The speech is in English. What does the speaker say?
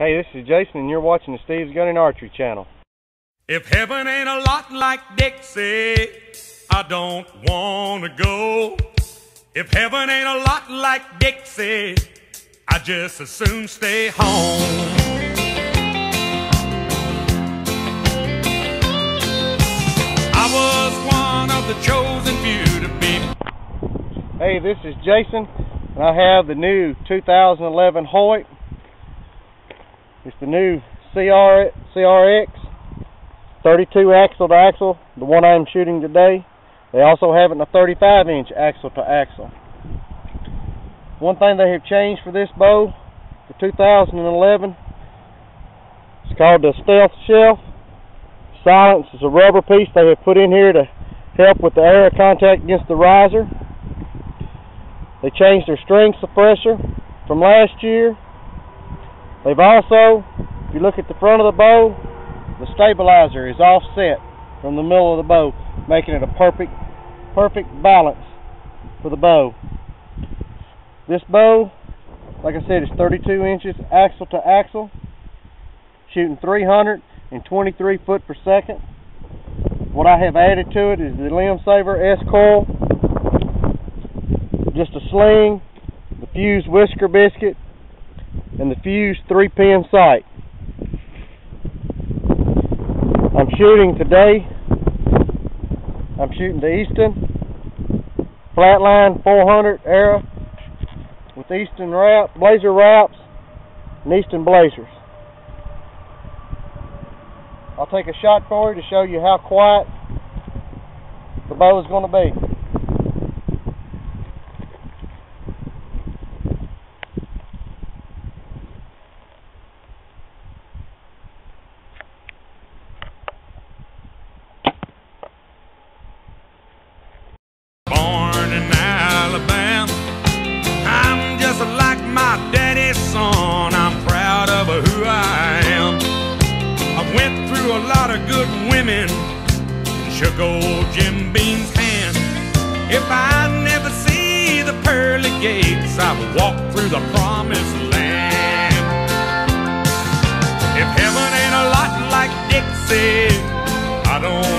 Hey, this is Jason, and you're watching the Steve's Gun and Archery channel. If heaven ain't a lot like Dixie, I don't want to go. If heaven ain't a lot like Dixie, I just as soon stay home. I was one of the chosen few to be. Hey, this is Jason, and I have the new 2011 Hoyt. It's the new CR, CRX 32 axle to axle, the one I'm shooting today. They also have it in a 35 inch axle to axle. One thing they have changed for this bow for 2011 it's called the Stealth Shelf. Silence is a rubber piece they have put in here to help with the air contact against the riser. They changed their string suppressor from last year They've also, if you look at the front of the bow, the stabilizer is offset from the middle of the bow, making it a perfect, perfect balance for the bow. This bow, like I said, is 32 inches axle to axle, shooting 323 foot per second. What I have added to it is the Limb Saver S coil, just a sling, the fused whisker biscuit, and the fused three pin sight. I'm shooting today. I'm shooting the Easton Flatline 400 Era with Easton wrap, blazer wraps and Easton blazers. I'll take a shot for you to show you how quiet the bow is going to be. Lot of good women and shook old Jim Beam's hand. If I never see the pearly gates, I will walk through the promised land. If heaven ain't a lot like Dixie, I don't